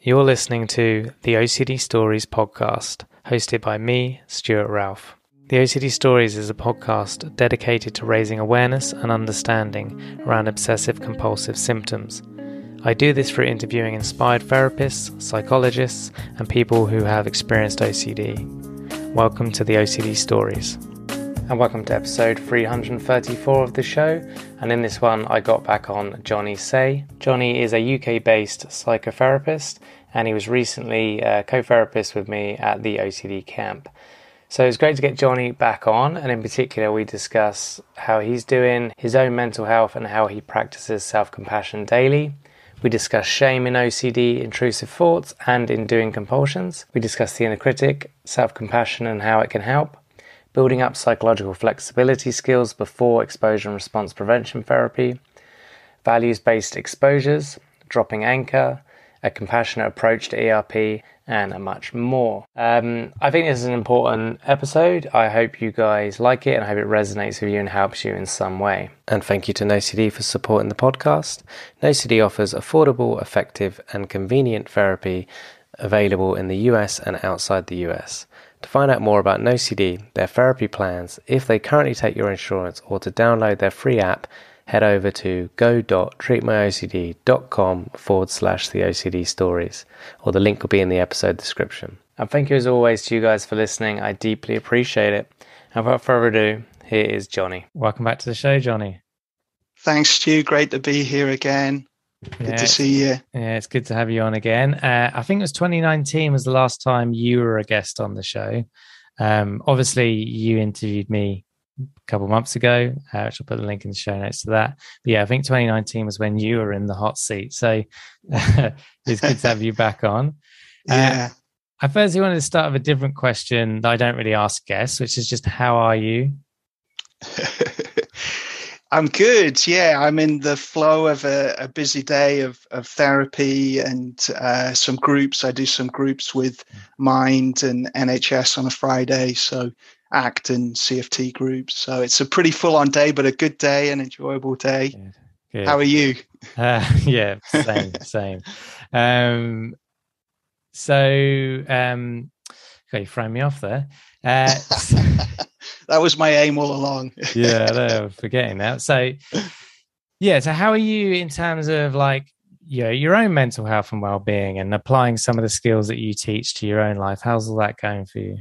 You're listening to the OCD Stories podcast, hosted by me, Stuart Ralph. The OCD Stories is a podcast dedicated to raising awareness and understanding around obsessive compulsive symptoms. I do this through interviewing inspired therapists, psychologists, and people who have experienced OCD. Welcome to the OCD Stories and welcome to episode 334 of the show. And in this one, I got back on Jonny Say. Jonny is a UK based psychotherapist, and he was recently uh, a co therapist with me at the OCD camp. So it's great to get Jonny back on, and in particular, we discuss how he's doing, his own mental health, and how he practices self compassion daily. We discuss shame in OCD, intrusive thoughts, and in doing compulsions. We discuss the inner critic, self compassion, and how it can help building up psychological flexibility skills before exposure and response prevention therapy, values based exposures, dropping anchor, a compassionate approach to ERP, and a much more. Um, I think this is an important episode. I hope you guys like it and I hope it resonates with you and helps you in some way. And thank you to NoCD for supporting the podcast. NoCD offers affordable, effective, and convenient therapy available in the US and outside the US. To find out more about NoCD, their therapy plans, if they currently take your insurance, or to download their free app, head over to go.treatmyocd.com forward slash the OCD stories, or the link will be in the episode description. And thank you as always to you guys for listening. I deeply appreciate it. And without further ado, here is Jonny. Welcome back to the show, Jonny. Thanks, Stu. Great to be here again. Good yeah, to see you. Yeah, it's good to have you on again. Uh, I think it was 2019 was the last time you were a guest on the show. Um, obviously, you interviewed me a couple months ago, uh, which I'll put the link in the show notes to that. But yeah, I think 2019 was when you were in the hot seat. So it's good to have you back on. Uh, yeah. I firstly wanted to start with a different question that I don't really ask guests, which is just how are you? I'm good. Yeah, I'm in the flow of a, a busy day of, of therapy and uh, some groups. I do some groups with Mind and NHS on a Friday. So ACT and CFT groups. So it's a pretty full on day, but a good day, an enjoyable day. Good. Good. How are you? Uh, yeah, same, same. Um, so, um, okay, you throw me off there. Uh, that was my aim all along. yeah, forgetting that. So, yeah. So, how are you in terms of like, you know, your own mental health and well-being, and applying some of the skills that you teach to your own life? How's all that going for you?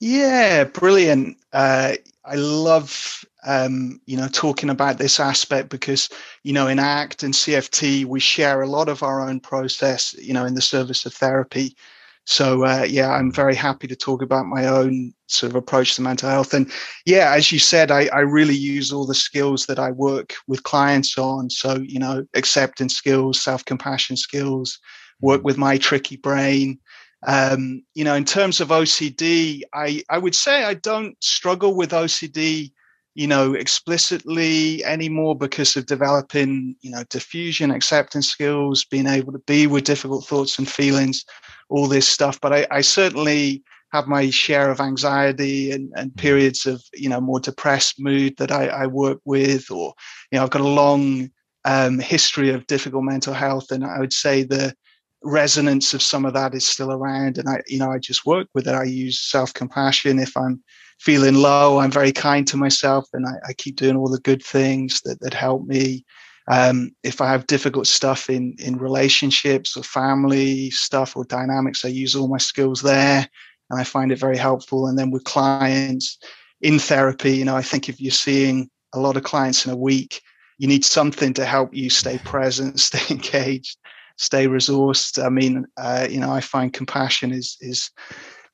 Yeah, brilliant. Uh, I love um, you know talking about this aspect because you know in ACT and CFT we share a lot of our own process. You know, in the service of therapy so uh, yeah, I'm very happy to talk about my own sort of approach to mental health. And yeah, as you said, I, I really use all the skills that I work with clients on. So you know, acceptance skills, self compassion skills, work mm-hmm. with my tricky brain. Um, you know, in terms of OCD, I I would say I don't struggle with OCD you know, explicitly anymore because of developing, you know, defusion, acceptance skills, being able to be with difficult thoughts and feelings, all this stuff. But I, I certainly have my share of anxiety and, and mm. periods of, you know, more depressed mood that I, I work with, or, you know, I've got a long um, history of difficult mental health. And I would say the resonance of some of that is still around. And I, you know, I just work with it. I use self compassion if I'm, feeling low, I'm very kind to myself and I, I keep doing all the good things that, that help me. Um, if I have difficult stuff in, in relationships or family stuff or dynamics, I use all my skills there and I find it very helpful. And then with clients in therapy, you know, I think if you're seeing a lot of clients in a week, you need something to help you stay present, stay engaged, stay resourced. I mean, uh, you know, I find compassion is is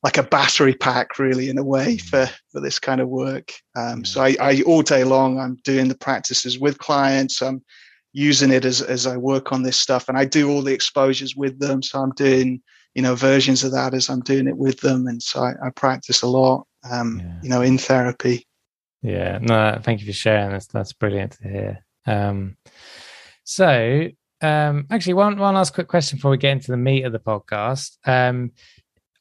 like a battery pack really in a way mm. for for this kind of work. Um, so I, I, all day long i'm doing the practices with clients. I'm using it as as i work on this stuff and i do all the exposures with them. So i'm doing you know versions of that as i'm doing it with them and so i, I practice a lot um, yeah. you know in therapy. Yeah. No thank you for sharing. That's that's brilliant to hear. Um, so um, actually one one last quick question before we get into the meat of the podcast. Um,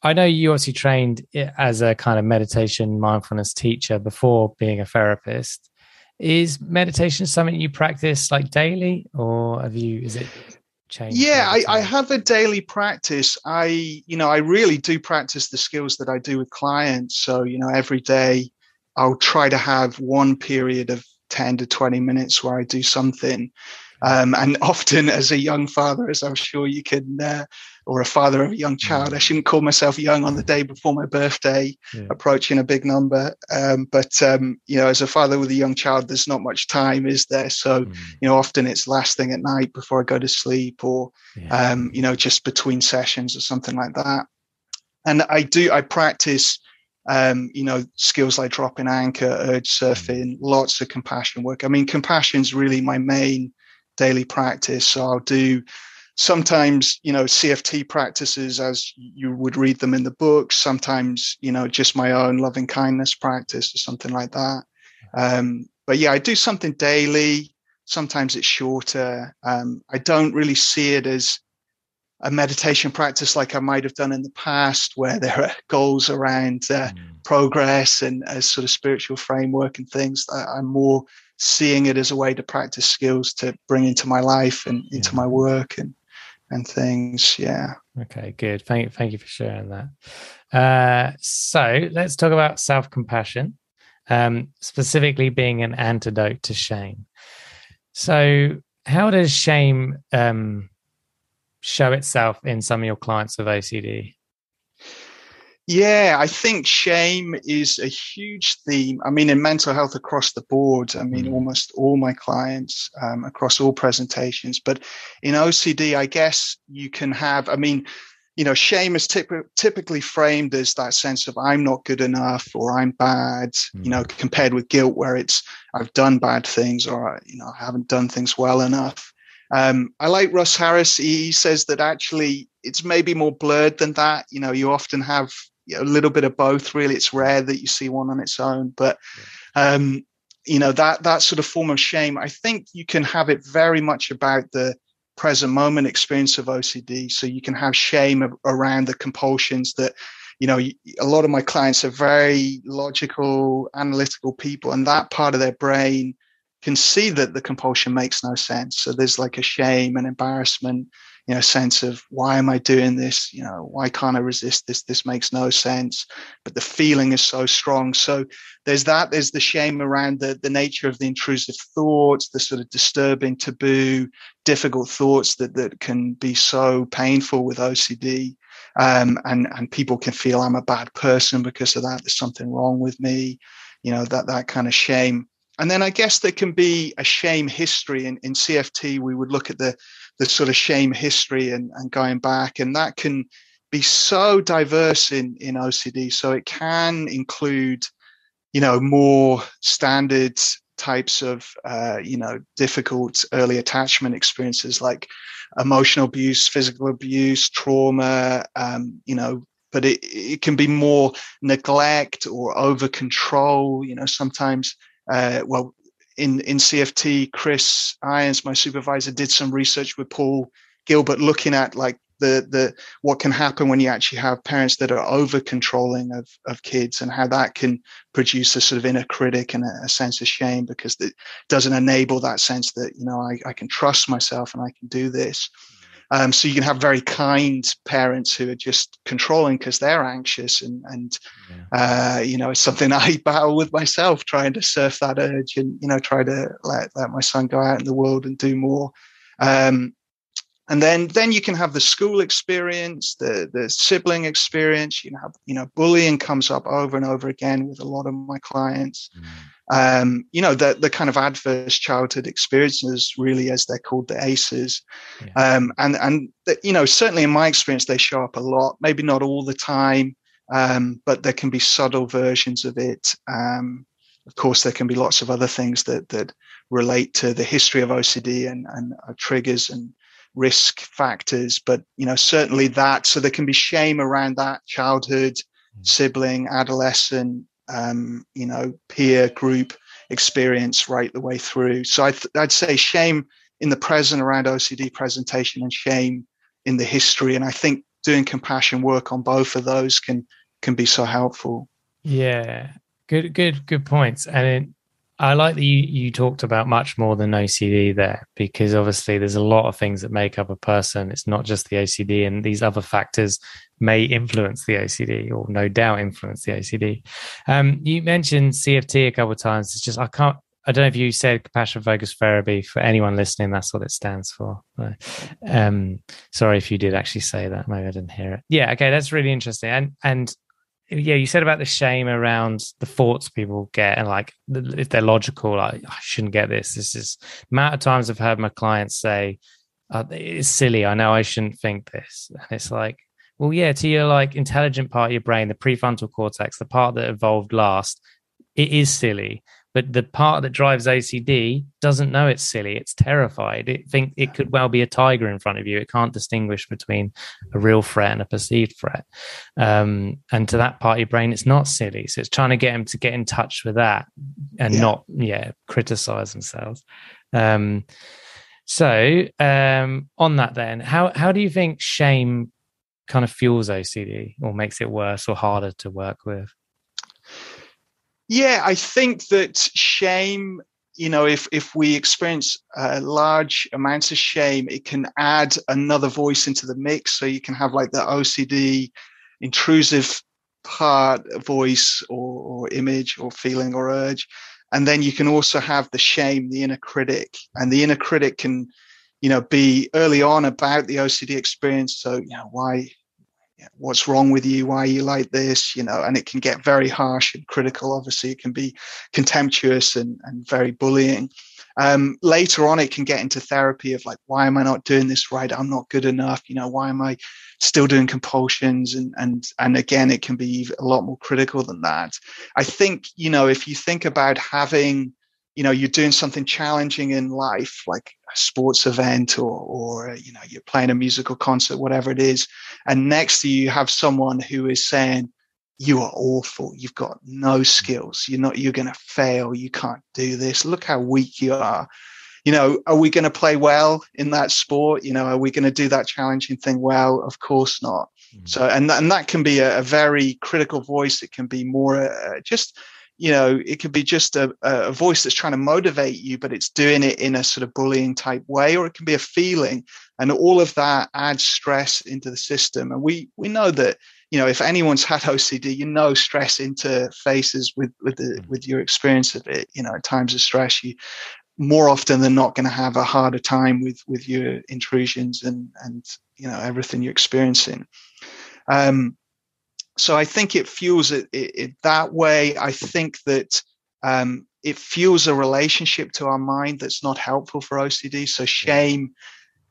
I know you obviously trained as a kind of meditation mindfulness teacher before being a therapist. Is meditation something you practice like daily, or have you? Is it? change? Yeah, I, I, have a daily practice. I, you know, I really do practice the skills that I do with clients. So, you know, every day I'll try to have one period of 10 to 20 minutes where I do something. Um, and often, as a young father, as I'm sure you can, uh, or a father of a young child, I mm. shouldn't call myself young on the day before my birthday, yeah. approaching a big number. Um, but um, you know, as a father with a young child, there's not much time, is there? So, mm. you know, often it's last thing at night before I go to sleep, or yeah. Um, you know, just between sessions or something like that. And I do, I practice um, you know, skills like dropping anchor, urge mm. surfing, lots of compassion work. I mean, compassion is really my main daily practice. So I'll do sometimes, you know, CFT practices as you would read them in the books, sometimes, you know, just my own loving kindness practice or something like that. Um, but yeah, I do something daily. Sometimes it's shorter. Um, I don't really see it as a meditation practice like I might have done in the past, where there are goals around uh, mm. progress and a sort of spiritual framework and things. I, am more seeing it as a way to practice skills to bring into my life and into yeah. my work and and things. Yeah. Okay, good. Thank thank you for sharing that. Uh, so let's talk about self compassion, um, specifically being an antidote to shame. So, how does shame um, show itself in some of your clients with OCD? Yeah, I think shame is a huge theme. I mean, in mental health across the board, I mean, mm. almost all my clients um, across all presentations. But in OCD, I guess you can have, I mean, you know, shame is typ- typically framed as that sense of I'm not good enough or I'm bad, mm. you know, mm. compared with guilt, where it's I've done bad things or, you know, I haven't done things well enough. Um, I like Russ Harris. He says that actually it's maybe more blurred than that. You know, you often have a little bit of both. Really, it's rare that you see one on its own, but um, you know that that sort of form of shame. I think you can have it very much about the present moment experience of OCD. So you can have shame around the compulsions that you know a lot of my clients are very logical analytical people and that part of their brain can see that the compulsion makes no sense so there's like a shame and embarrassment you know sense of why am i doing this? You know why can't i resist this? This makes no sense. But the feeling is so strong. So there's that there's the shame around the the nature of the intrusive thoughts the sort of disturbing taboo difficult thoughts that that can be so painful with ocd um, and and people can feel i'm a bad person because of that. There's something wrong with me. You know that that kind of shame and then I guess there can be a shame history in, in CFT. We would look at the the sort of shame history and, and going back, and that can be so diverse in in OCD. So it can include, you know, more standard types of uh, you know difficult early attachment experiences like emotional abuse, physical abuse, trauma, um, you know, but it, it can be more neglect or over control. You know, sometimes, uh, well, in, in CFT, Chris Irons, my supervisor, did some research with Paul Gilbert looking at like the the what can happen when you actually have parents that are over controlling of of kids and how that can produce a sort of inner critic and a, a, sense of shame because it doesn't enable that sense that you know I, I can trust myself and I can do this. Um, so you can have very kind parents who are just controlling because they're anxious, and and yeah. uh, you know it's something I battle with myself, trying to surf that urge and you know try to let let my son go out in the world and do more. Um, and then then you can have the school experience, the the sibling experience. You have you know bullying comes up over and over again with a lot of my clients. Mm um, you know, the, the kind of adverse childhood experiences, really, as they're called, the ACEs. Yeah. Um, and, and the, you know, certainly in my experience, they show up a lot, maybe not all the time, um, but there can be subtle versions of it. Um, of course, there can be lots of other things that, that relate to the history of OCD and, and triggers and risk factors, but, you know, certainly that. So there can be shame around that childhood, mm. sibling, adolescent, um, you know, peer group experience right the way through. So I would say shame in the present around OCD presentation and shame in the history. And I think doing compassion work on both of those can can be so helpful. Yeah, good, good, good points. And it, I like that you, you talked about much more than OCD there, because obviously there's a lot of things that make up a person. It's not just the OCD, and these other factors may influence the OCD, or no doubt influence the OCD. Um, you mentioned CFT a couple of times. It's just I can't. I don't know if you said compassion focused therapy for anyone listening. That's what it stands for. Um, sorry if you did actually say that. Maybe I didn't hear it. Yeah. Okay. That's really interesting. And and yeah, you said about the shame around the thoughts people get, and like if they're logical, like oh, I shouldn't get this. This is amount of times I've heard my clients say, oh, "It's silly. I know I shouldn't think this," and it's like, well, yeah, to your like intelligent part of your brain, the prefrontal cortex, the part that evolved last, it is silly but the part that drives OCD doesn't know it's silly. It's terrified. It think it could well be a tiger in front of you. It can't distinguish between a real threat and a perceived threat. Um, and to that part of your brain, it's not silly. So it's trying to get them to get in touch with that and yeah. not, yeah, criticize themselves. Um, so um, on that, then, how how do you think shame kind of fuels OCD or makes it worse or harder to work with? Yeah, I think that shame, you know, if if we experience uh, large amounts of shame, it can add another voice into the mix. So you can have like the OCD intrusive part, voice or, or image or feeling or urge. And then you can also have the shame, the inner critic, and the inner critic can, you know, be early on about the OCD experience. So, you know, why what's wrong with you? Why are you like this? You know and it can get very harsh and critical. Obviously it can be contemptuous and, and very bullying. Um, later on it can get into therapy of like why am i not doing this right? I'm not good enough. You know why am i still doing compulsions? And and and again it can be a lot more critical than that. I think you know if you think about having you know you're doing something challenging in life like a sports event or or you know you're playing a musical concert whatever it is and next to you, you have someone who is saying you are awful. You've got no skills. You're not you're going to fail. You can't do this. Look how weak you are. You know are we going to play well in that sport? You know are we going to do that challenging thing? Well of course not. Mm-hmm. so and, and that can be a, a, very critical voice. It can be more uh, just you know, it could be just a, a voice that's trying to motivate you, but it's doing it in a sort of bullying type way, or it can be a feeling. And all of that adds stress into the system. And we we know that, you know, if anyone's had OCD, you know stress interfaces with with the mm. with your experience of it. You know, at times of stress, you more often than not going to have a harder time with with your intrusions and and you know everything you're experiencing. Um, so I think it fuels it, it, it that way. I think that um, it fuels a relationship to our mind that's not helpful for OCD. So shame,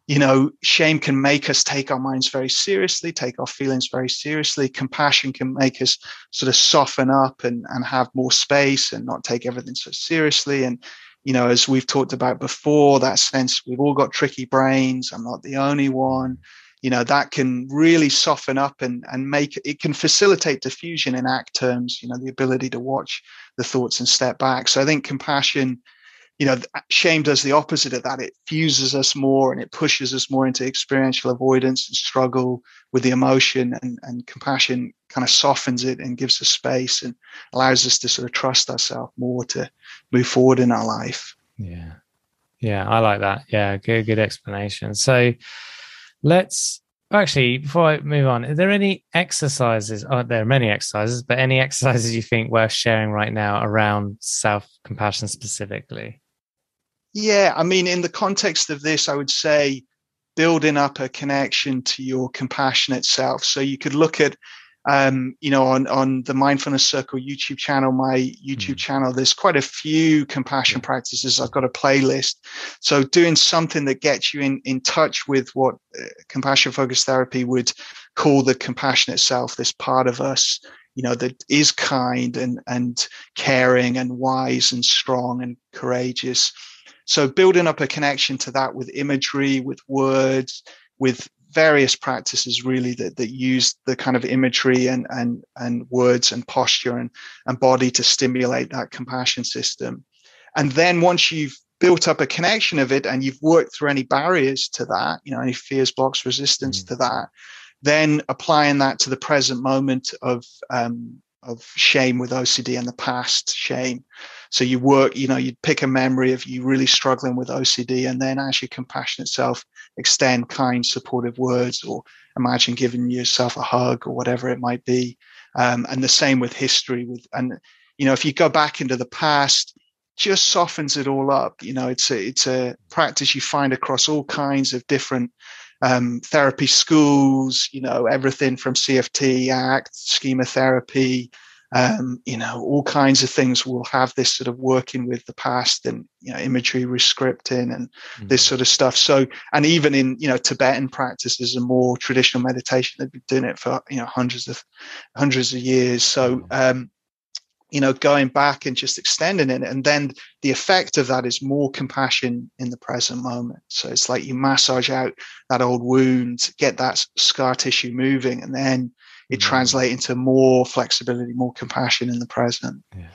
you know, shame can make us take our minds very seriously, take our feelings very seriously. Compassion can make us sort of soften up and, and have more space and not take everything so seriously. And, you know, as we've talked about before, that sense we've all got tricky brains. I'm not the only one you know that can really soften up and and make it can facilitate defusion in act terms you know the ability to watch the thoughts and step back. So i think compassion you know shame does the opposite of that. It fuses us more and it pushes us more into experiential avoidance and struggle with the emotion and, and compassion kind of softens it and gives us space and allows us to sort of trust ourselves more to move forward in our life. Yeah. Yeah i like that. Yeah good good explanation. So Let's actually before I move on, are there any exercises? Oh, there are many exercises, but any exercises you think worth sharing right now around self compassion specifically? Yeah, I mean, in the context of this, I would say building up a connection to your compassionate self. So you could look at um, you know, on on the Mindfulness Circle YouTube channel, my YouTube mm. channel, there's quite a few compassion practices. I've got a playlist. So doing something that gets you in in touch with what uh, compassion focused therapy would call the compassionate self, this part of us, you know, that is kind and and caring and wise and strong and courageous. So building up a connection to that with imagery, with words, with various practices really that, that use the kind of imagery and, and, and words and posture and, and body to stimulate that compassion system. And then once you've built up a connection of it and you've worked through any barriers to that, you know, any fears, blocks, resistance mm-hmm. to that, then applying that to the present moment of um, of shame with OCD and the past shame. So you work, you know, you'd pick a memory of you really struggling with OCD, and then as your compassionate self, extend kind, supportive words, or imagine giving yourself a hug or whatever it might be. Um, and the same with history. With and you know, if you go back into the past, just softens it all up. You know, it's a it's a practice you find across all kinds of different um, therapy schools. You know, everything from CFT, ACT, schema therapy, um, you know, all kinds of things will have this sort of working with the past and you know imagery rescripting and mm-hmm. this sort of stuff. So, and even in you know Tibetan practices and more traditional meditation, they've been doing it for you know hundreds of hundreds of years. So, mm-hmm. um, you know, going back and just extending it, and then the effect of that is more compassion in the present moment. So it's like you massage out that old wound, get that scar tissue moving, and then it mm-hmm. translates into more flexibility, more compassion in the present. Yeah.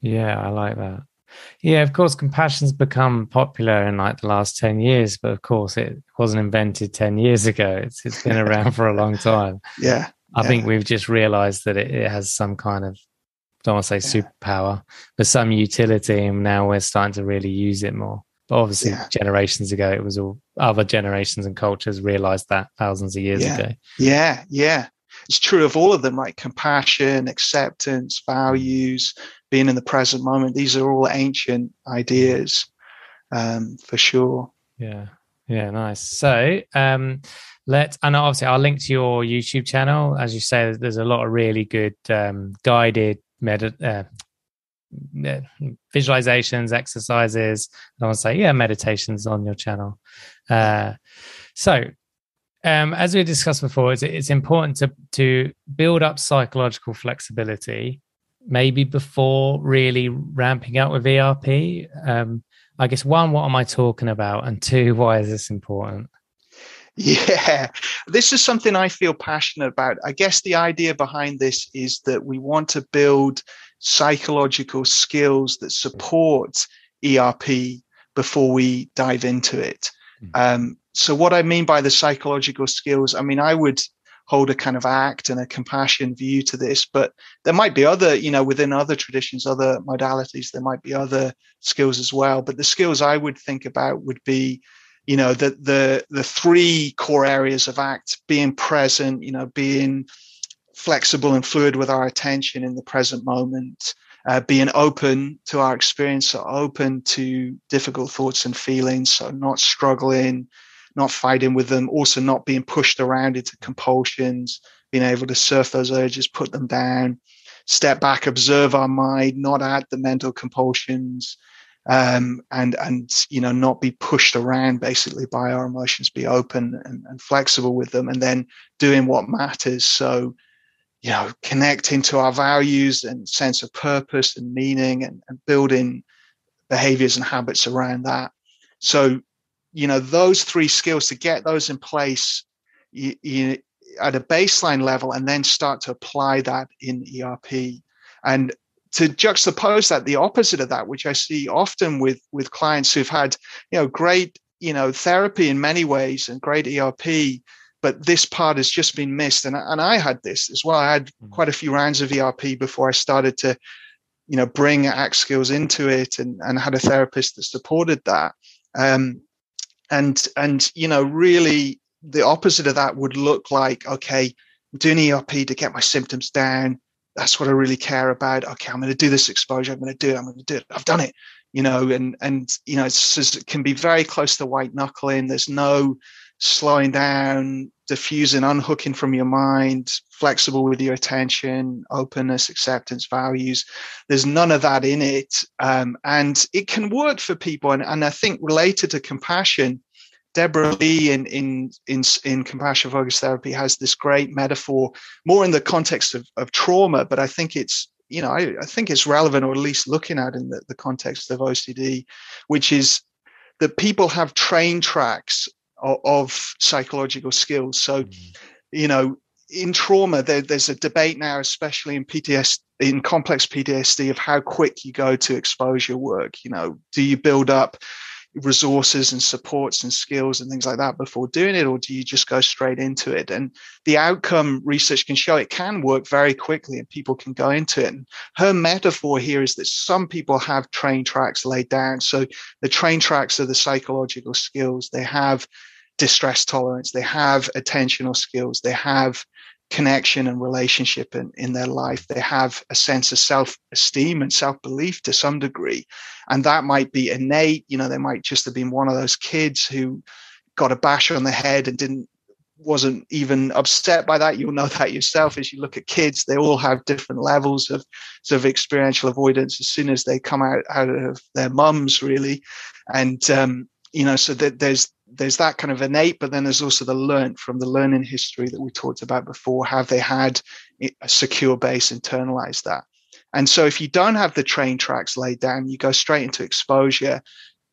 yeah, I like that. Yeah, of course, compassion's become popular in like the last 10 years, but of course, it wasn't invented 10 years ago. It's, it's been around for a long time. Yeah. I yeah. think we've just realized that it, it, has some kind of, don't want to say yeah. superpower, but some utility. And now we're starting to really use it more. But obviously, yeah. generations ago, it was all other generations and cultures realized that thousands of years ago. Yeah, yeah it's true of all of them, right? Compassion, acceptance, values, being in the present moment. These are all ancient ideas, um, for sure. Yeah, yeah, nice. So, um, let and obviously I'll link to your YouTube channel. As you say, there's a lot of really good um, guided med- uh, visualizations, exercises. I want to say, yeah, meditations on your channel. Uh, so um, as we discussed before, it's, it's important to to build up psychological flexibility, maybe before really ramping up with ERP. Um, I guess one, what am I talking about, and two, why is this important? Yeah, this is something I feel passionate about. I guess the idea behind this is that we want to build psychological skills that support ERP before we dive into it. Hmm. Um, so what I mean by the psychological skills, I mean, I would hold a kind of act and a compassion view to this, but there might be other, you know, within other traditions, other modalities, there might be other skills as well. But the skills I would think about would be, you know, the the the three core areas of act: being present, you know, being flexible and fluid with our attention in the present moment, uh, being open to our experience, so open to difficult thoughts and feelings, so not struggling not fighting with them, also not being pushed around into compulsions, being able to surf those urges, put them down, step back, observe our mind, not add the mental compulsions, um, and and you know not be pushed around basically by our emotions, be open and, and flexible with them, and then doing what matters. So you know connecting to our values and sense of purpose and meaning and, and building behaviors and habits around that so you know those three skills to get those in place you, you, at a baseline level and then start to apply that in erp and to juxtapose that the opposite of that which i see often with with clients who've had you know great you know therapy in many ways and great erp but this part has just been missed. And, and i had this as well. I had mm. quite a few rounds of erp before i started to you know bring act skills into it and, and had a therapist that supported that. Um, and and you know really the opposite of that would look like okay i'm doing erp to get my symptoms down. That's what i really care about. Okay i'm going to do this exposure. I'm going to do it. I'm going to do it. I've done it you know and and you know it's, it can be very close to white knuckling there's no slowing down defusing unhooking from your mind flexible with your attention openness acceptance values. There's none of that in it. Um, and it can work for people. And, and i think related to compassion Deborah Lee in, in, in, in compassion focused therapy has this great metaphor, more in the context of, of trauma, but I think it's, you know, I, I think it's relevant or at least looking at in the, the context of OCD, which is that people have train tracks of, of psychological skills. So, mm. you know, in trauma, there, there's a debate now, especially in PTSD, in complex PTSD, of how quick you go to exposure work. You know, do you build up resources and supports and skills and things like that before doing it or do you just go straight into it and the outcome research can show it can work very quickly and people can go into it and her metaphor here is that some people have train tracks laid down so the train tracks are the psychological skills they have distress tolerance they have attentional skills they have connection and relationship in, in their life. They have a sense of self esteem and self belief to some degree. And that might be innate. You know, they might just have been one of those kids who got a bash on the head and didn't wasn't even upset by that. You'll know that yourself as you look at kids. They all have different levels of sort of experiential avoidance as soon as they come out, out of their mums, really. And um, you know, so that there's there's that kind of innate, but then there's also the learned from the learning history that we talked about before. Have they had a secure base internalize that? And so if you don't have the train tracks laid down, you go straight into exposure.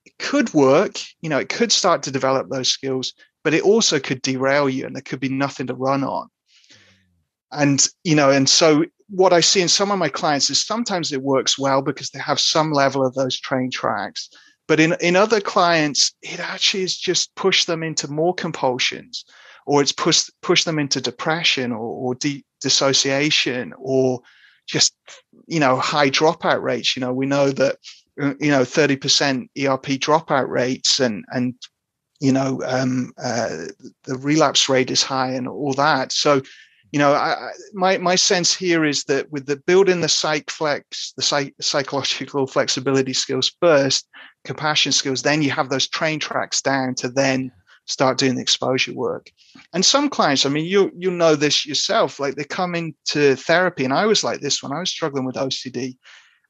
It could work, you know, it could start to develop those skills, but it also could derail you and there could be nothing to run on. And, you know, and so what I see in some of my clients is sometimes it works well because they have some level of those train tracks but in, in other clients, it actually has just pushed them into more compulsions or it's pushed pushed them into depression or, or de- dissociation or just you know high dropout rates. You know we know that uh, you know 30% erp dropout rates and and you know um, uh, the relapse rate is high and all that. So you know I, my my sense here is that with the building the psych flex the psych, psychological flexibility skills first compassion skills, then you have those train tracks down to then start doing the exposure work. And some clients, I mean, you you know this yourself, like they come into therapy, and I was like this when I was struggling with OCD,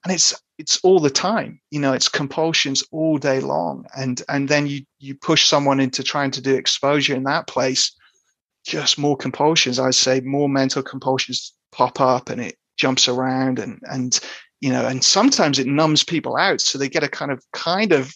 and it's it's all the time, you know, it's compulsions all day long, and and then you you push someone into trying to do exposure in that place, just more compulsions. I'd say more mental compulsions pop up, and it jumps around, and and you know, and sometimes it numbs people out. So they get a kind of kind of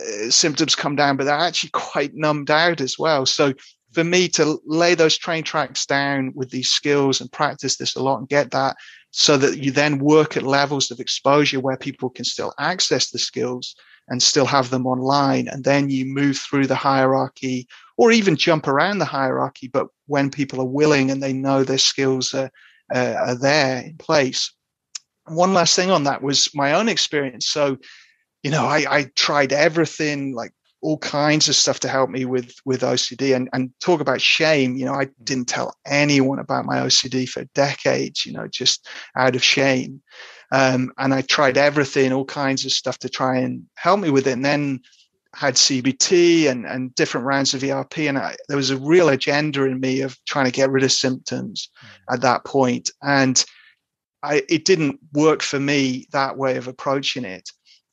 uh, symptoms come down, but they're actually quite numbed out as well. So for me to lay those train tracks down with these skills and practice this a lot and get that so that you then work at levels of exposure where people can still access the skills and still have them online. And then you move through the hierarchy or even jump around the hierarchy. But when people are willing and they know their skills are, uh, are there in place, one last thing on that was my own experience. So, you know, I, I tried everything, like all kinds of stuff to help me with with OCD and, and talk about shame. You know, I didn't tell anyone about my OCD for decades, you know, just out of shame. Um, and I tried everything, all kinds of stuff to try and help me with it. And then had CBT and, and different rounds of ERP. And I, there was a real agenda in me of trying to get rid of symptoms mm. at that point. And I, it didn't work for me that way of approaching it.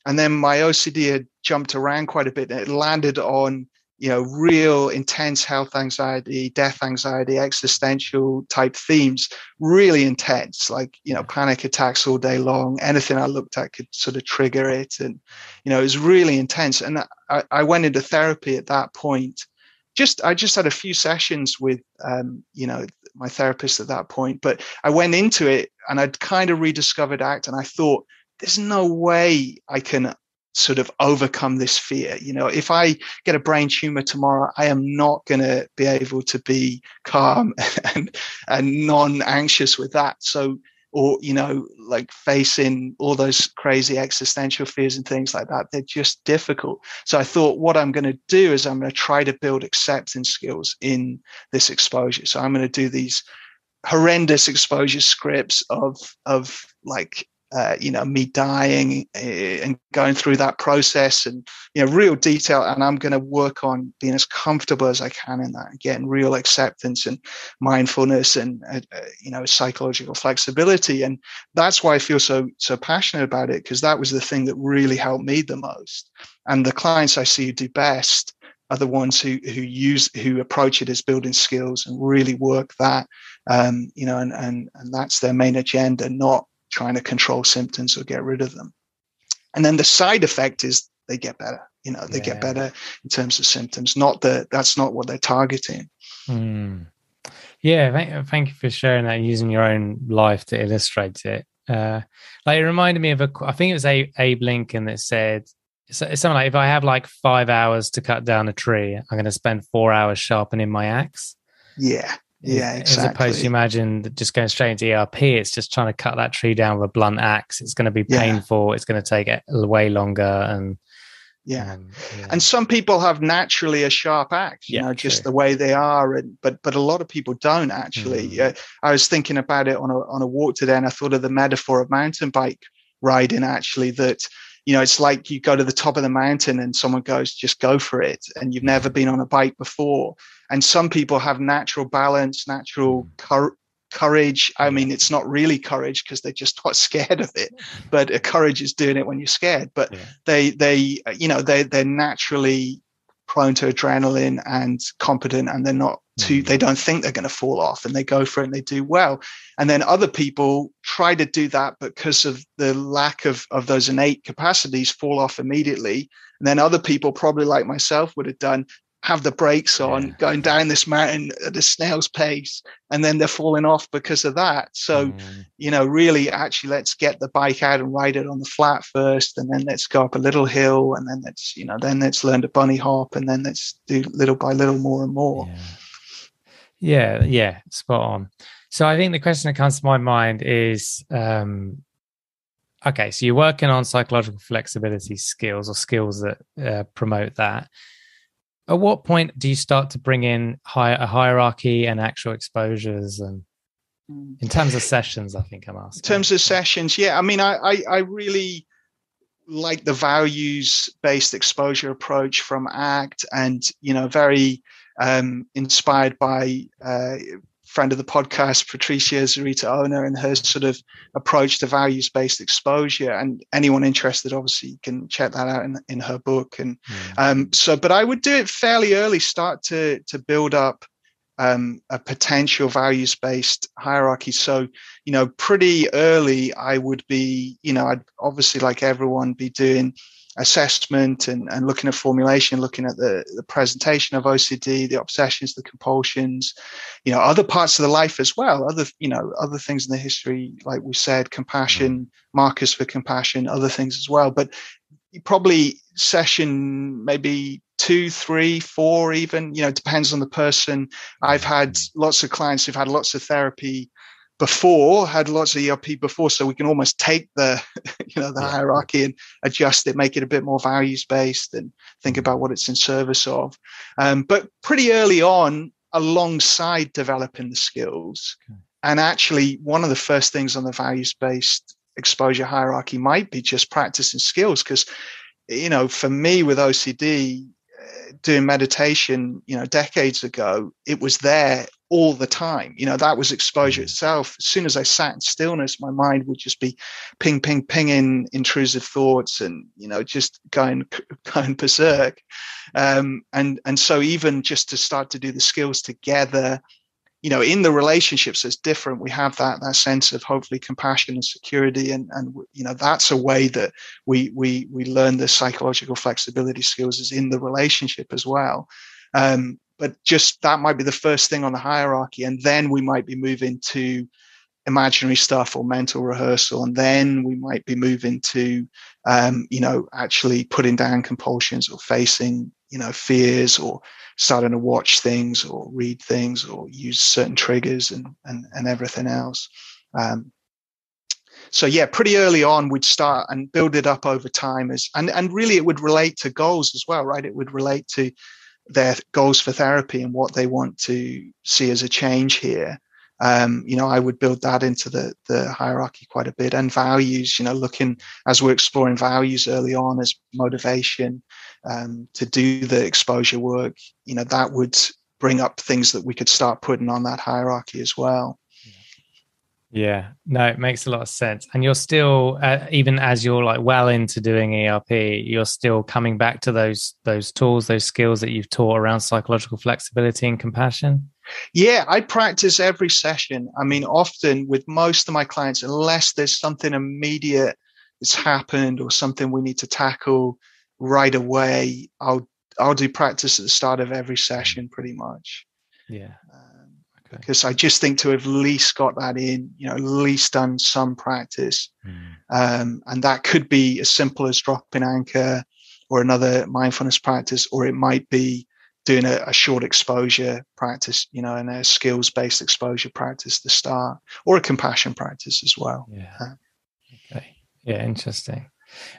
And then my OCD had jumped around quite a bit. And it landed on, you know, real intense health anxiety, death anxiety, existential type themes, really intense, like, you know, panic attacks all day long. Anything I looked at could sort of trigger it. And, you know, it was really intense. And I, I went into therapy at that point just I just had a few sessions with um, you know my therapist at that point, but I went into it and I'd kind of rediscovered ACT, and I thought there's no way I can sort of overcome this fear. You know, if I get a brain tumor tomorrow, I am not going to be able to be calm and and non anxious with that. So or you know like facing all those crazy existential fears and things like that they're just difficult so i thought what i'm going to do is i'm going to try to build acceptance skills in this exposure so i'm going to do these horrendous exposure scripts of of like uh, you know me dying eh, and going through that process and you know real detail. And i'm going to work on being as comfortable as i can in that. Getting real acceptance and mindfulness and uh, uh, you know psychological flexibility. And that's why i feel so so passionate about it because that was the thing that really helped me the most. And the clients i see do best are the ones who who use who approach it as building skills and really work that um, you know and and and that's their main agenda not trying to control symptoms or get rid of them. And then the side effect is they get better. You know, they yeah. get better in terms of symptoms. Not that that's not what they're targeting. Mm. Yeah, thank, thank, you for sharing that and using your own life to illustrate it. Uh, like it reminded me of a, I think it was Abe Lincoln that said, it's something like if I have like five hours to cut down a tree, I'm going to spend four hours sharpening my axe. Yeah. Yeah, exactly. As opposed to imagine just going straight into ERP, it's just trying to cut that tree down with a blunt axe. It's going to be painful. Yeah. It's going to take it way longer, and yeah. Um, yeah. And some people have naturally a sharp axe, you yeah, know, just true. the way they are. And but but a lot of people don't actually. Mm. Uh, I was thinking about it on a on a walk today, and I thought of the metaphor of mountain bike riding. Actually, that you know, it's like you go to the top of the mountain and someone goes, just go for it, and you've never been on a bike before. And some people have natural balance, natural cur- courage i mean it's not really courage because they're just not scared of it but courage is doing it when you're scared but yeah. they they you know they they're naturally prone to adrenaline and competent and they're not too mm. they don't think they're going to fall off and they go for it and they do well and then other people try to do that because of the lack of of those innate capacities fall off immediately and then other people probably like myself would have done have the brakes on, yeah. going down this mountain at a snail's pace, and then they're falling off because of that. So, mm. you know, really, actually, let's get the bike out and ride it on the flat first, and then let's go up a little hill, and then let's, you know, then let's learn to bunny hop, and then let's do little by little more and more. Yeah, yeah, yeah spot on. So, I think the question that comes to my mind is, um, okay, so you're working on psychological flexibility skills or skills that uh, promote that at what point do you start to bring in high, a hierarchy and actual exposures and hmm. in terms of sessions i think i'm asking in terms of sessions yeah i mean i i, I really like the values based exposure approach from act and you know very um, inspired by uh, friend of the podcast, Patricia Zurita Ona, and her sort of approach to values based exposure. And anyone interested, obviously, can check that out in, in her book. And mm. um, so, but I would do it fairly early, start to to build up um, a potential values based hierarchy. So, you know, pretty early, I would be, you know, I'd obviously, like everyone, be doing assessment and, and looking at formulation, looking at the, the presentation of OCD, the obsessions, the compulsions, you know, other parts of the life as well, other, you know, other things in the history, like we said, compassion, mm. markers for compassion, other things as well. But probably session maybe two, three, four, even, you know, depends on the person. I've had mm. lots of clients who've had lots of therapy before had lots of ERP before, so we can almost take the you know the yeah. hierarchy and adjust it, make it a bit more values based, and think about what it's in service of. Um, but pretty early on, alongside developing the skills, okay. and actually one of the first things on the values based exposure hierarchy might be just practicing skills because you know for me with OCD uh, doing meditation you know decades ago it was there all the time. You know, that was exposure mm. itself. As soon as I sat in stillness, my mind would just be ping, ping, pinging intrusive thoughts and, you know, just going, going berserk. Um, and, and so even just to start to do the skills together, you know, in the relationships it's different. We have that, that sense of hopefully compassion and security. And, and, you know, that's a way that we, we, we learn the psychological flexibility skills is in the relationship as well. Um, but just that might be the first thing on the hierarchy and then we might be moving to imaginary stuff or mental rehearsal and then we might be moving to um, you know actually putting down compulsions or facing you know fears or starting to watch things or read things or use certain triggers and and, and everything else. Um, so yeah pretty early on we'd start and build it up over time as and and really it would relate to goals as well right? It would relate to their goals for therapy and what they want to see as a change here. Um, you know, I would build that into the the hierarchy quite a bit and values. You know, looking as we're exploring values early on as motivation um, to do the exposure work. You know, that would bring up things that we could start putting on that hierarchy as well. Yeah, no, it makes a lot of sense. And you're still, uh, even as you're like well into doing ERP, you're still coming back to those those tools, those skills that you've taught around psychological flexibility and compassion. Yeah, I practice every session. I mean, often with most of my clients, unless there's something immediate that's happened or something we need to tackle right away, I'll I'll do practice at the start of every session, pretty much. Yeah because I just think to have at least got that in, you know, at least done some practice. Mm. Um, and that could be as simple as dropping anchor or another mindfulness practice, or it might be doing a, a short exposure practice, you know, and a skills based exposure practice to start, or a compassion practice as well. Yeah. Uh, okay. Yeah, interesting.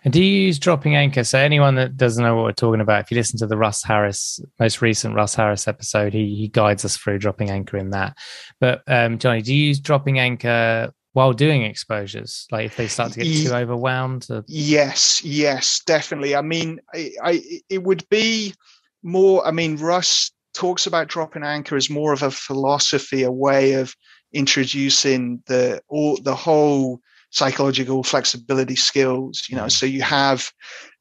And do you use dropping anchor? So anyone that doesn't know what we're talking about, if you listen to the Russ Harris, most recent Russ Harris episode, he he guides us through dropping anchor in that. But um, Jonny, do you use dropping anchor while doing exposures? Like if they start to get too overwhelmed? Or... Yes, yes, definitely. I mean, I, I it would be more. I mean, Russ talks about dropping anchor as more of a philosophy, a way of introducing the all the whole psychological flexibility skills you know mm. so you have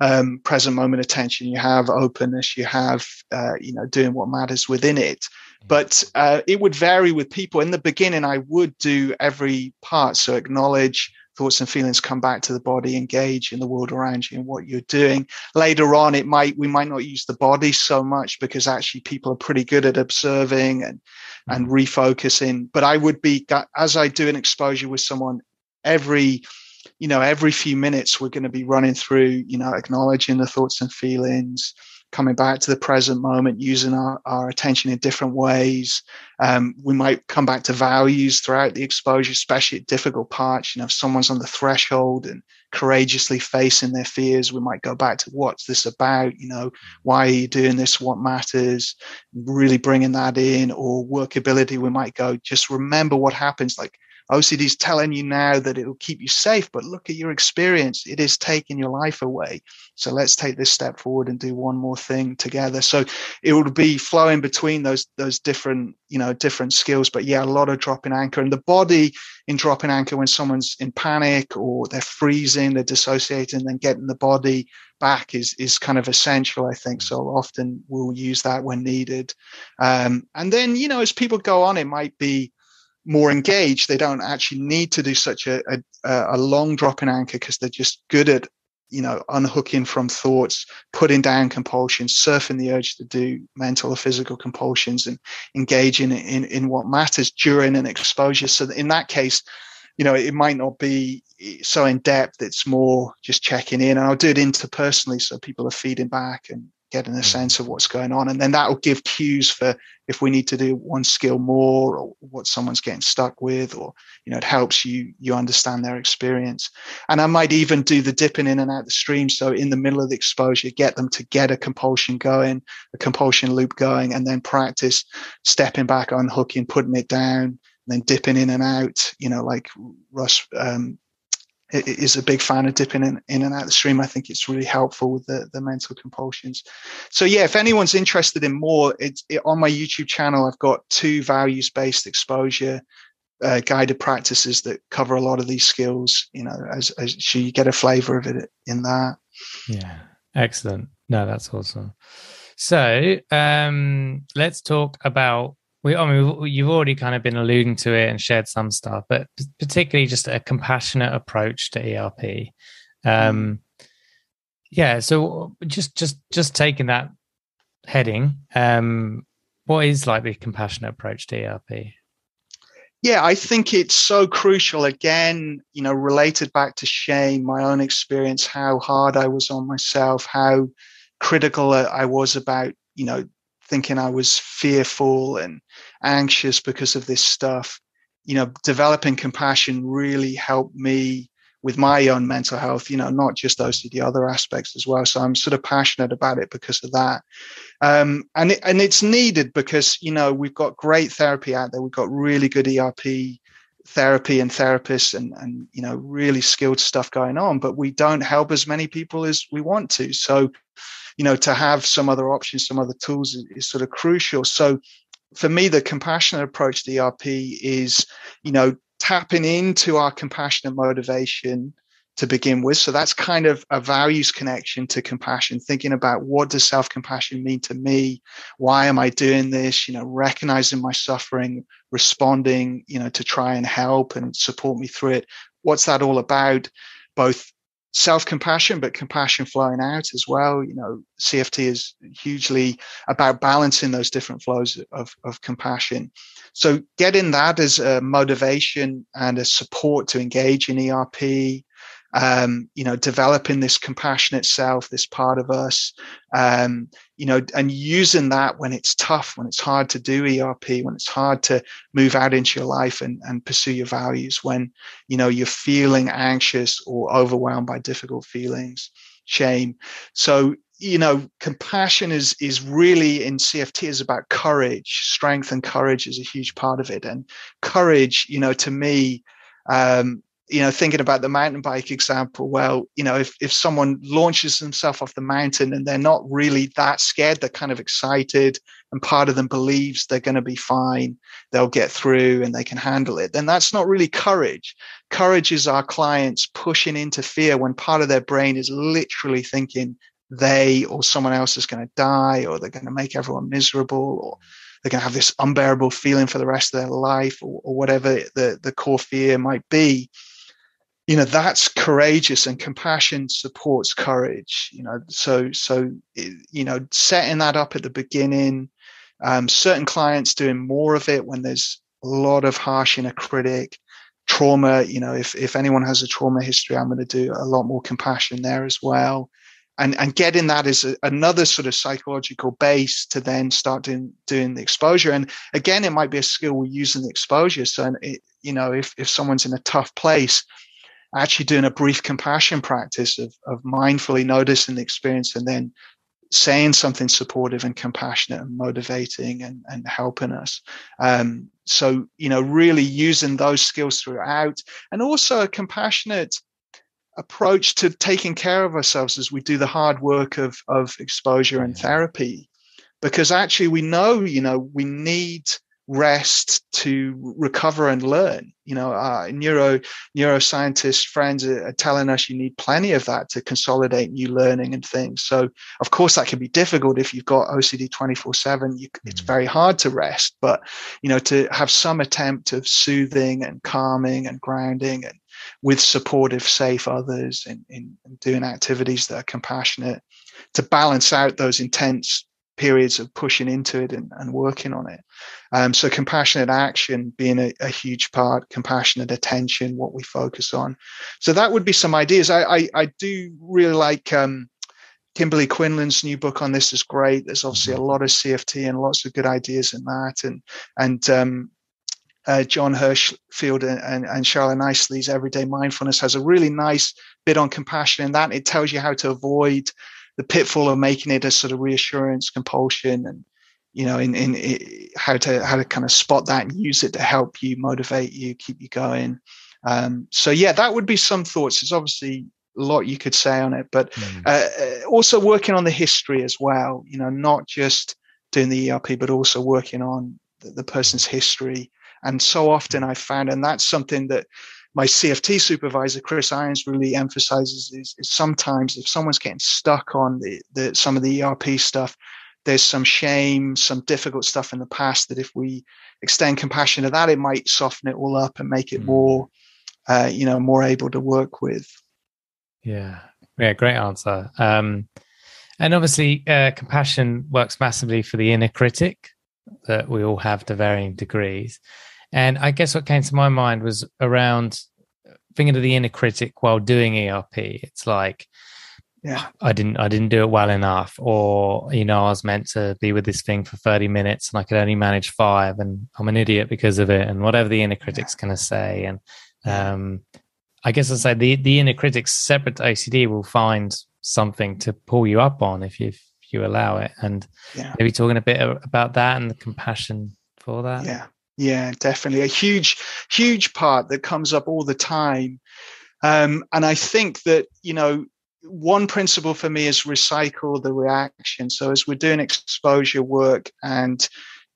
um, present moment attention you have openness you have uh, you know doing what matters within it mm. but uh, it would vary with people in the beginning i would do every part so acknowledge thoughts and feelings come back to the body engage in the world around you and what you're doing later on it might we might not use the body so much because actually people are pretty good at observing and and mm. refocusing but i would be as i do an exposure with someone every you know every few minutes we're going to be running through you know acknowledging the thoughts and feelings coming back to the present moment using our, our attention in different ways. Um, we might come back to values throughout the exposure especially at difficult parts. You know if someone's on the threshold and courageously facing their fears we might go back to what's this about? You know why are you doing this? What matters? Really bringing that in or workability we might go just remember what happens. Like OCD is telling you now that it will keep you safe, but look at your experience. It is taking your life away. So let's take this step forward and do one more thing together. So it would be flowing between those those different, you know, different skills. But yeah, a lot of dropping anchor. And the body in dropping anchor when someone's in panic or they're freezing, they're dissociating, then getting the body back is is kind of essential, I think. So often we'll use that when needed. Um, and then, you know, as people go on, it might be more engaged, they don't actually need to do such a, a, a long drop in anchor because they're just good at, you know, unhooking from thoughts, putting down compulsions, surfing the urge to do mental or physical compulsions and engaging in, in what matters during an exposure. So in that case, you know, it might not be so in depth. It's more just checking in. And I'll do it interpersonally so people are feeding back and getting a mm. sense of what's going on. And then that will give cues for if we need to do one skill more or what someone's getting stuck with, or, you know, it helps you, you understand their experience. And I might even do the dipping in and out the stream. So in the middle of the exposure, get them to get a compulsion going, a compulsion loop going, and then practice stepping back, unhooking, putting it down, and then dipping in and out, you know, like Russ um, is a big fan of dipping in, in and out the stream. I think it's really helpful with the, the mental compulsions. So yeah, if anyone's interested in more, it's it, on my YouTube channel. I've got two values based exposure uh, guided practices that cover a lot of these skills. You know, as, as so you get a flavor of it in that. Yeah, excellent. No, that's awesome. So um, let's talk about we, I mean, you've already kind of been alluding to it and shared some stuff, but particularly just a compassionate approach to ERP. Um, yeah. So just, just, just taking that heading, um, what is like the compassionate approach to ERP? Yeah, I think it's so crucial. Again, you know, related back to shame, my own experience, how hard I was on myself, how critical I was about, you know, thinking I was fearful and anxious because of this stuff. You know, developing compassion really helped me with my own mental health, you know, not just those the other aspects as well. So I'm sort of passionate about it because of that. Um, and, it, and it's needed because, you know, we've got great therapy out there. We've got really good ERP therapy and therapists and, and, you know, really skilled stuff going on, but we don't help as many people as we want to. So you know, to have some other options, some other tools is, is sort of crucial. So for me, the compassionate approach to ERP is, you know, tapping into our compassionate motivation to begin with. So that's kind of a values connection to compassion, thinking about what does self-compassion mean to me? Why am I doing this? You know, recognizing my suffering, responding, you know, to try and help and support me through it. What's that all about? Both self-compassion but compassion flowing out as well. You know cft is hugely about balancing those different flows of, of compassion. So getting that as a motivation and a support to engage in erp um, you know, developing this compassionate self, this part of us, um, you know, and using that when it's tough, when it's hard to do ERP, when it's hard to move out into your life and, and pursue your values, when, you know, you're feeling anxious or overwhelmed by difficult feelings, shame. So, you know, compassion is is really in CFT is about courage. Strength and courage is a huge part of it. And courage, you know, to me, um, you know, thinking about the mountain bike example, well, you know, if, if someone launches themselves off the mountain and they're not really that scared, they're kind of excited, and part of them believes they're going to be fine, they'll get through and they can handle it, then that's not really courage. Courage is our clients pushing into fear when part of their brain is literally thinking they or someone else is going to die or they're going to make everyone miserable or they're going to have this unbearable feeling for the rest of their life or, or whatever the, the core fear might be you know that's courageous and compassion supports courage you know. So so you know setting that up at the beginning um, certain clients doing more of it when there's a lot of harsh inner critic trauma you know if, if anyone has a trauma history i'm going to do a lot more compassion there as well. And and getting that is a, another sort of psychological base to then start doing doing the exposure. And again it might be a skill we're using the exposure. So it, you know if if someone's in a tough place actually doing a brief compassion practice of, of mindfully noticing the experience and then saying something supportive and compassionate and motivating and, and helping us. Um, so, you know, really using those skills throughout and also a compassionate approach to taking care of ourselves as we do the hard work of, of exposure and therapy. Because actually, we know, you know, we need rest to recover and learn. You know, uh, neuro neuroscientist friends are, telling us you need plenty of that to consolidate new learning and things. So, of course, that can be difficult if you've got OCD twenty four seven. It's mm. very hard to rest, but you know, to have some attempt of soothing and calming and grounding and with supportive, safe others and in, in doing activities that are compassionate to balance out those intense periods of pushing into it and, and working on it. Um, so compassionate action being a, a, huge part, compassionate attention, what we focus on. So that would be some ideas. I, I, I do really like um, Kimberly Quinlan's new book on this is great. There's obviously a lot of CFT and lots of good ideas in that. And and um, uh, Jon Hershfield and, and, and Shala Nicely's Everyday Mindfulness has a really nice bit on compassion in that. It tells you how to avoid the pitfall of making it a sort of reassurance compulsion and you know in, in, in how to how to kind of spot that and use it to help you motivate you keep you going. Um, so yeah that would be some thoughts. There's obviously a lot you could say on it but mm. uh, also working on the history as well you know not just doing the erp but also working on the, the person's history. And so often i found and that's something that my CFT supervisor, Chris Irons, really emphasizes is, is, sometimes if someone's getting stuck on the, the some of the ERP stuff, there's some shame, some difficult stuff in the past that if we extend compassion to that, it might soften it all up and make it mm. more, uh, you know, more able to work with. Yeah, yeah, great answer. Um, and obviously, uh, compassion works massively for the inner critic that we all have to varying degrees. And I guess what came to my mind was around thinking of the inner critic while doing ERP. It's like, yeah, I didn't, I didn't do it well enough, or you know, I was meant to be with this thing for thirty minutes and I could only manage five, and I'm an idiot because of it, and whatever the inner critic's yeah. going to say. And um, I guess I'd say the the inner critic separate to OCD will find something to pull you up on if you if you allow it, and yeah. maybe talking a bit about that and the compassion for that. Yeah. Yeah, definitely. A huge, huge part that comes up all the time. Um, and I think that, you know, one principle for me is recycle the reaction. So as we're doing exposure work and,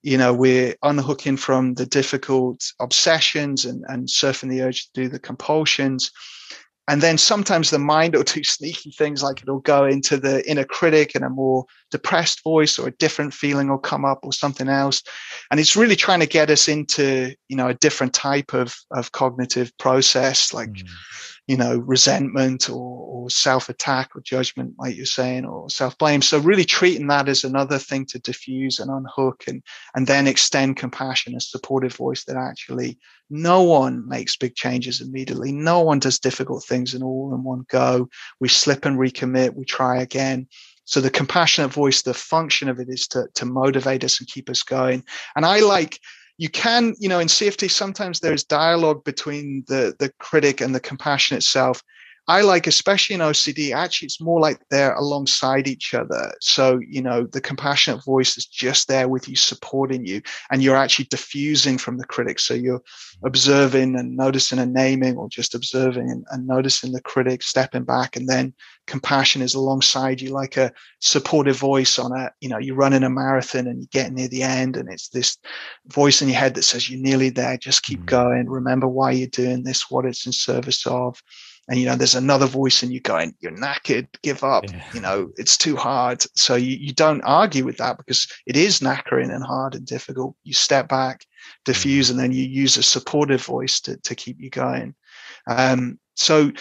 you know, we're unhooking from the difficult obsessions and, and surfing the urge to do the compulsions. And then sometimes the mind will do sneaky things like it'll go into the inner critic and a more depressed voice or a different feeling will come up or something else. And it's really trying to get us into, you know, a different type of, of cognitive process, like, mm. You know, resentment or, or self attack or judgment, like you're saying, or self blame. So really treating that as another thing to defuse and unhook and, and then extend compassion, a supportive voice that actually no one makes big changes immediately. No one does difficult things in all in one go. We slip and recommit. We try again. So the compassionate voice, the function of it is to, to motivate us and keep us going. And I like, you can, you know, in CFT, sometimes there's dialogue between the, the critic and the compassion itself. I like, especially in OCD, actually, it's more like they're alongside each other. So, you know, the compassionate voice is just there with you, supporting you, and you're actually defusing from the critic. So you're observing and noticing and naming, or just observing and, and noticing the critic, stepping back, and then compassion is alongside you, like a supportive voice on a, you know, you're running a marathon and you get near the end, and it's this voice in your head that says, You're nearly there, just keep mm. going. Remember why you're doing this, what it's in service of and you know there's another voice in you going you're knackered give up yeah. you know it's too hard so you, you don't argue with that because it is knackering and hard and difficult you step back defuse mm. and then you use a supportive voice to, to keep you going um, so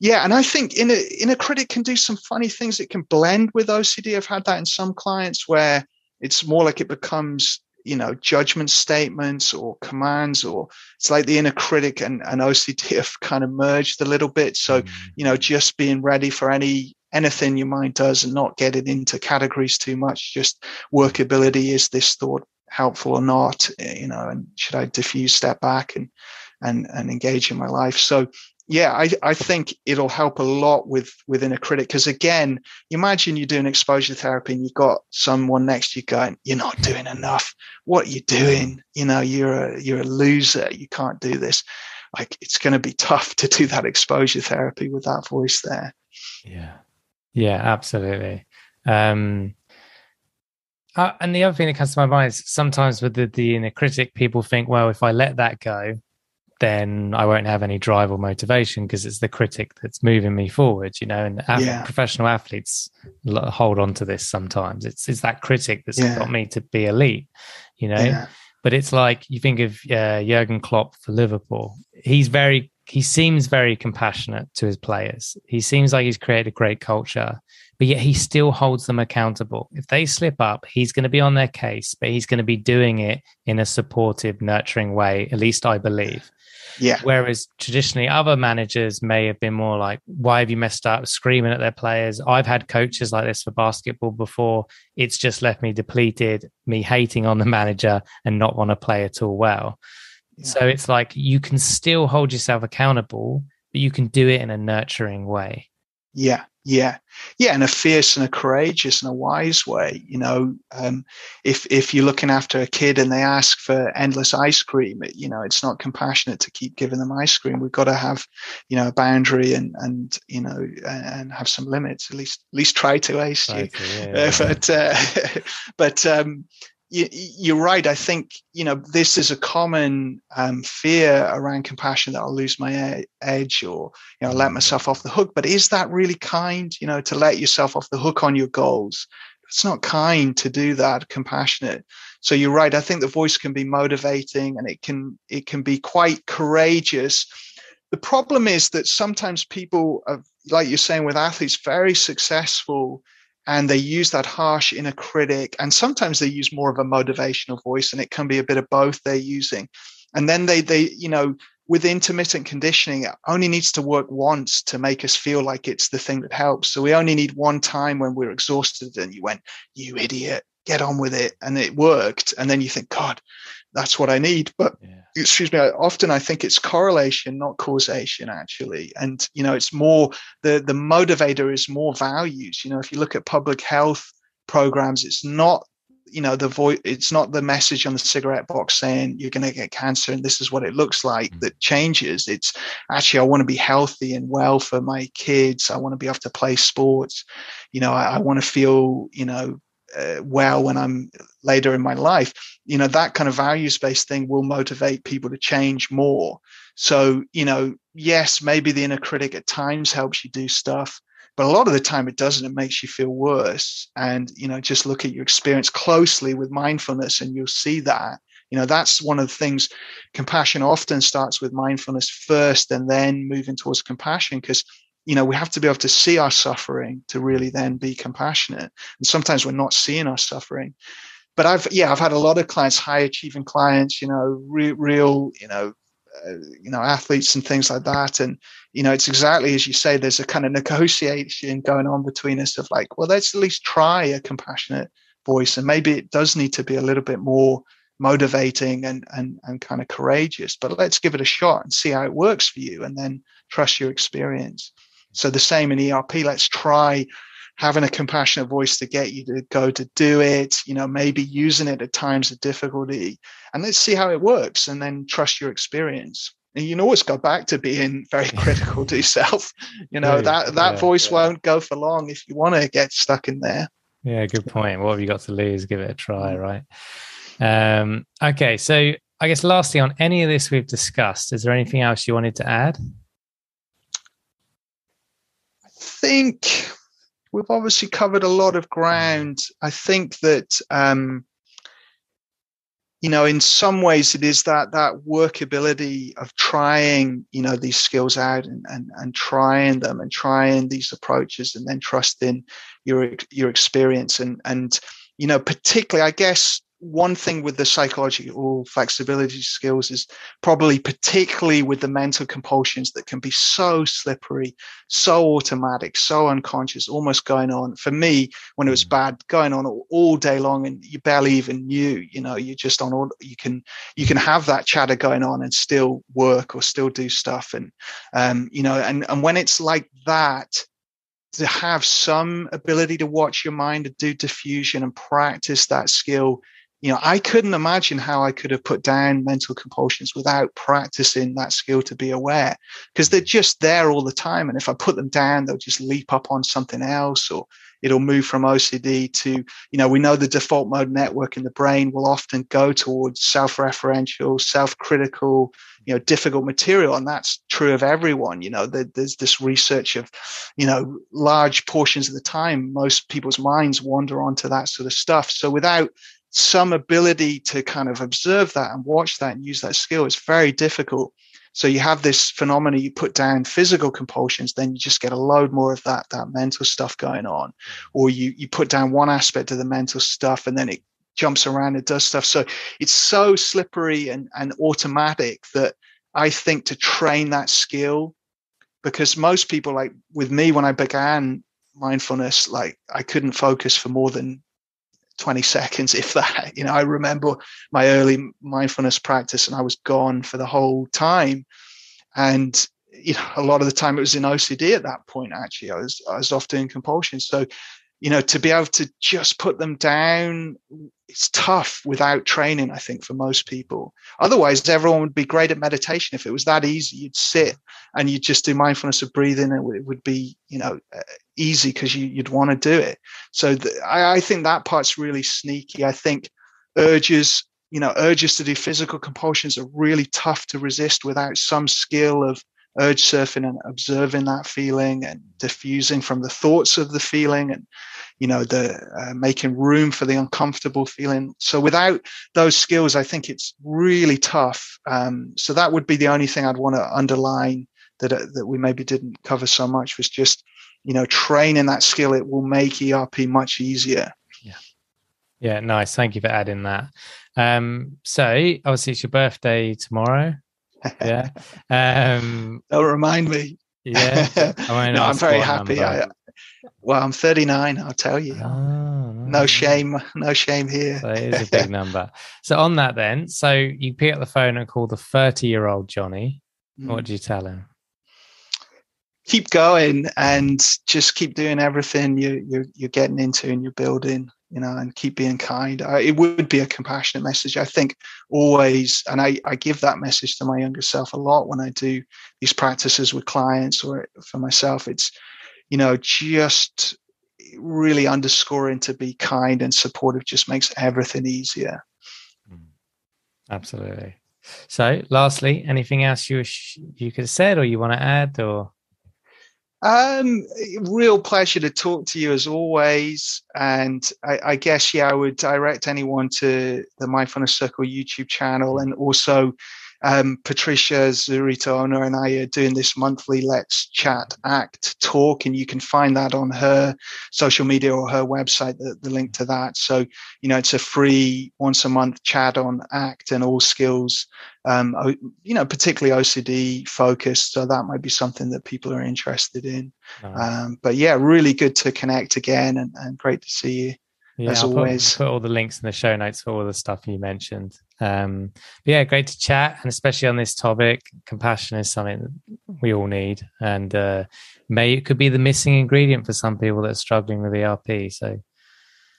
yeah and i think in a in a critic can do some funny things it can blend with ocd i've had that in some clients where it's more like it becomes you know judgment statements or commands or it's like the inner critic and, and ocd have kind of merged a little bit. So mm. you know just being ready for any anything your mind does and not getting into categories too much just workability is this thought helpful or not? Eh, you know and should i defuse step back and and and engage in my life? So yeah, I, I think it'll help a lot with within a critic because again, imagine you're doing exposure therapy and you've got someone next to you going, "You're not doing enough. What are you doing? You know, you're a you're a loser. You can't do this." Like it's going to be tough to do that exposure therapy with that voice there. Yeah, yeah, absolutely. Um, uh, and the other thing that comes to my mind is sometimes with the, the inner critic, people think, well, if I let that go, then I won't have any drive or motivation because it's the critic that's moving me forward, you know. And yeah. professional athletes hold on to this sometimes. It's it's that critic that's yeah. got me to be elite, you know. Yeah. But it's like you think of uh, Jurgen Klopp for Liverpool. He's very he seems very compassionate to his players. He seems like he's created a great culture, but yet he still holds them accountable. If they slip up, he's going to be on their case, but he's going to be doing it in a supportive, nurturing way. At least I believe. Yeah. Whereas traditionally, other managers may have been more like, "Why have you messed up?" Screaming at their players. I've had coaches like this for basketball before. It's just left me depleted, me hating on the manager and not want to play at all well. Yeah. So it's like you can still hold yourself accountable, but you can do it in a nurturing way. Yeah, yeah, yeah, in a fierce and a courageous and a wise way. You know, um, if if you're looking after a kid and they ask for endless ice cream, you know, it's not compassionate to keep giving them ice cream. We've got to have, you know, a boundary and and you know and have some limits. At least at least try to, ace you. Yeah, yeah, but uh, but um, you, are right. I think you know this is a common um, fear around compassion that I'll lose my edge or you know let mm. myself off the hook. But is that really kind? You know, to let yourself off the hook on your goals. It's not kind to do that. Compassionate. So you're right. I think the voice can be motivating and it can it can be quite courageous. The problem is that sometimes people, are, like you're saying with athletes, very successful and they use that harsh inner critic and sometimes they use more of a motivational voice and it can be a bit of both they're using. And then they they you know with intermittent conditioning it only needs to work once to make us feel like it's the thing that helps. So we only need one time when we're exhausted and you went you idiot get on with it and it worked and then you think god that's what i need. But yeah. excuse me often i think it's correlation not causation actually. And you know it's more the the motivator is more values. You know if you look at public health programs it's not you know the voice it's not the message on the cigarette box saying you're going to get cancer and this is what it looks like mm. that changes. It's actually i want to be healthy and well for my kids. I want to be able to play sports. You know i, I want to feel you know uh, well when I'm later in my life, you know, that kind of values based thing will motivate people to change more. So, you know, yes, maybe the inner critic at times helps you do stuff, but a lot of the time it doesn't. It makes you feel worse. And you know just look at your experience closely with mindfulness and you'll see that. You know that's one of the things compassion often starts with mindfulness first and then moving towards compassion because you know we have to be able to see our suffering to really then be compassionate. And sometimes we're not seeing our suffering. But i've yeah i've had a lot of clients high achieving clients you know re- real you know uh, you know athletes and things like that. And you know it's exactly as you say there's a kind of negotiation going on between us of like well let's at least try a compassionate voice. And maybe it does need to be a little bit more motivating and and and kind of courageous but let's give it a shot and see how it works for you and then trust your experience so the same in erp let's try having a compassionate voice to get you to go to do it you know maybe using it at times of difficulty. And let's see how it works and then trust your experience. And you can always go back to being very critical to yourself. You know that that yeah, voice yeah. won't go for long if you want to get stuck in there. Yeah good point. What have you got to lose? Give it a try mm. right? Um, okay, so I guess lastly, on any of this we've discussed, is there anything else you wanted to add? Think we've obviously covered a lot of ground. I think that um, you know, in some ways, it is that that workability of trying, you know, these skills out and and, and trying them and trying these approaches, and then trusting your your experience and and you know, particularly, I guess one thing with the psychological flexibility skills is probably particularly with the mental compulsions that can be so slippery, so automatic, so unconscious, almost going on. For me, when it was mm. bad, going on all day long, and you barely even knew. You know, you're just on all. You can you can have that chatter going on and still work or still do stuff, and um, you know, and and when it's like that to have some ability to watch your mind and do defusion and practice that skill you know, I couldn't imagine how I could have put down mental compulsions without practicing that skill to be aware because they're just there all the time. And if I put them down, they'll just leap up on something else or it'll move from OCD to, you know, we know the default mode network in the brain will often go towards self referential, self critical, you know, difficult material. And that's true of everyone. You know, there's this research of, you know, large portions of the time, most people's minds wander onto that sort of stuff. So without some ability to kind of observe that and watch that and use that skill is very difficult. So you have this phenomena, you put down physical compulsions, then you just get a load more of that, that mental stuff going on. Or you, you put down one aspect of the mental stuff and then it jumps around and does stuff. So it's so slippery and, and automatic that I think to train that skill, because most people like with me, when I began mindfulness, like I couldn't focus for more than 20 seconds, if that. You know, I remember my early mindfulness practice and I was gone for the whole time. And you know, a lot of the time it was in OCD at that point, actually. I was I was off doing compulsion. So, you know, to be able to just put them down it's tough without training, I think, for most people. Otherwise, everyone would be great at meditation. If it was that easy, you'd sit and you'd just do mindfulness of breathing, and it would be, you know, uh, easy because you, would want to do it. So I think that part's really sneaky. I think urges, you know, urges to do physical compulsions are really tough to resist without some skill of urge surfing and observing that feeling and defusing from the thoughts of the feeling and you know the uh, making room for the uncomfortable feeling. So without those skills i think it's really tough. Um, so that would be the only thing i'd want to underline that uh, that we maybe didn't cover so much was just you know training that skill. It will make erp much easier. Yeah. Yeah nice. Thank you for adding that. Um so obviously it's your birthday tomorrow. Yeah. Um don't remind me. Yeah. I no, i'm very happy. I, well, I'm 39. I'll tell you. Oh, no shame. No shame here. It is a big number. So on that, then, so you pick up the phone and call the 30 year old Jonny. Mm. What do you tell him? Keep going and just keep doing everything you, you're you're getting into and you're building. You know, and keep being kind. I, it would be a compassionate message. I think always, and I, I give that message to my younger self a lot when I do these practices with clients or for myself. It's you know, just really underscoring to be kind and supportive just makes everything easier. Mm. Absolutely. So, lastly, anything else you wish you could have said or you want to add or? Um, real pleasure to talk to you as always. And I, I, guess, yeah, I would direct anyone to the Mindfulness Circle YouTube channel and also um, Patricia Zurita Ona and I are doing this monthly Let's Chat Act talk, and you can find that on her social media or her website, the, the link to that. So, you know, it's a free once a month chat on ACT and all skills, um, you know, particularly OCD focused. So that might be something that people are interested in. Um, but yeah, really good to connect again and, and great to see you. Yeah, as I'll always. Put, put, all the links in the show notes for all the stuff you mentioned. Um, but yeah, great to chat, and especially on this topic, compassion is something we all need, and uh, may it could be the missing ingredient for some people that are struggling with ERP. So,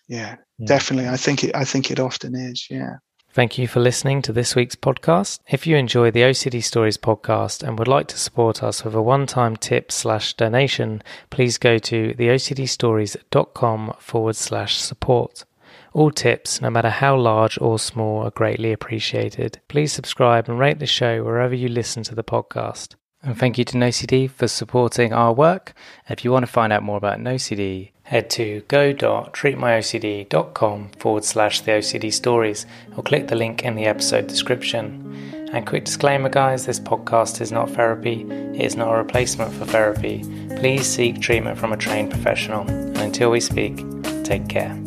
yeah, yeah. definitely, I think it. I think it often is. Yeah. Thank you for listening to this week's podcast. If you enjoy the OCD Stories podcast and would like to support us with a one-time tip slash donation, please go to theocdstories.com forward slash support. All tips, no matter how large or small, are greatly appreciated. Please subscribe and rate the show wherever you listen to the podcast. And thank you to NoCD for supporting our work. If you want to find out more about NoCD, head to go.treatmyocd.com forward slash the OCD stories or click the link in the episode description. And quick disclaimer, guys this podcast is not therapy, it is not a replacement for therapy. Please seek treatment from a trained professional. And until we speak, take care.